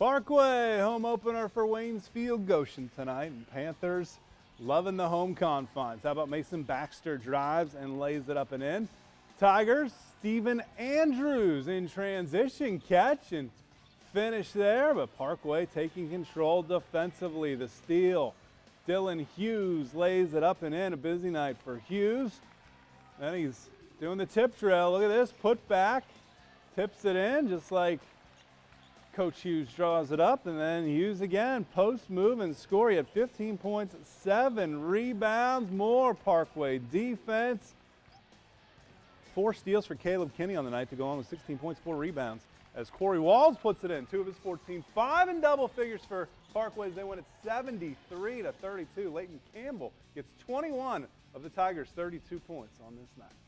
Parkway home opener for Waynesfield Goshen tonight. And Panthers loving the home confines. How about Mason Baxter drives and lays it up and in? Tigers, Stephen Andrews in transition catch and finish there, but Parkway taking control defensively. The steal. Dylan Hughes lays it up and in. A busy night for Hughes. Then he's doing the tip drill. Look at this. Put back. Tips it in just like Coach Hughes draws it up, and then Hughes again, post move and score. He had 15 points, seven rebounds, more Parkway defense. Four steals for Caleb Kinney on the night to go on with 16 points, four rebounds. As Corey Walls puts it in, two of his 14, five in double figures for Parkways. They win at 73 to 32. Leighton Campbell gets 21 of the Tigers' 32 points on this night.